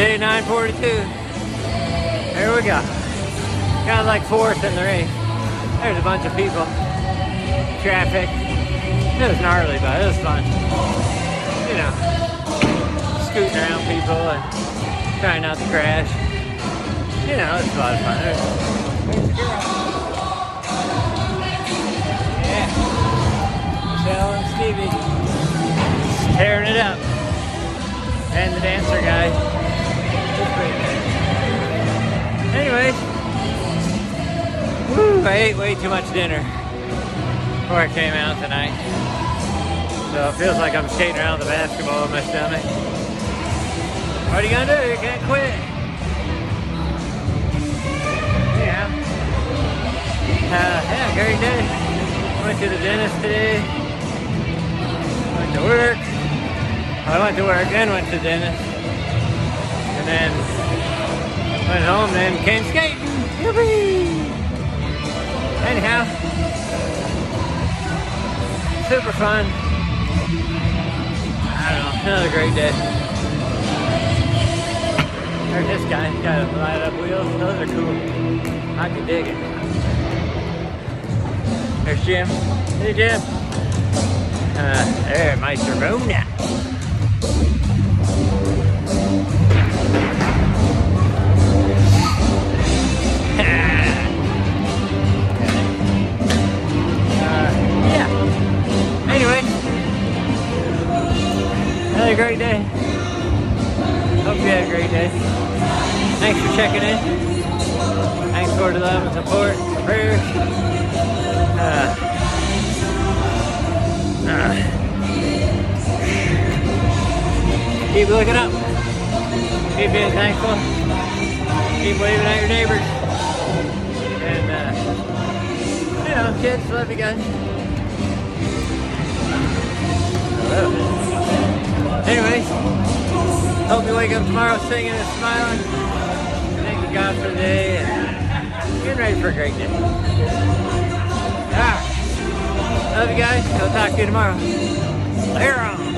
Day 942. Here we go. Kind of like fourth in the race. There's a bunch of people. Traffic. It was gnarly, but it was fun. You know, scooting around people and trying not to crash. You know, it's a lot of fun. Yeah. Michelle and Stevie. Tearing it up. And the dancer guy. I ate way too much dinner before I came out tonight. So it feels like I'm skating around the basketball in my stomach. What are you gonna do? You can't quit. Yeah. Uh, yeah, great day. Went to the dentist today. Went to work. I went to work, then went to the dentist. And then went home, then came skating. Anyhow, super fun. I don't know, another great day. There's this guy, he's got a light up wheels, those are cool. I can dig it. There's Jim. Hey Jim. Uh, there, Meister Rona. Another great day. Hope you had a great day. Thanks for checking in. Thanks for the love and support, prayers. Uh, uh, keep looking up. Keep being thankful. Keep waving at your neighbors. And, uh, you know, kids, love you guys. Hope you wake up tomorrow singing and smiling. Thank you God for the day and getting ready for a great day. Alright. Love you guys. I'll talk to you tomorrow. Later on.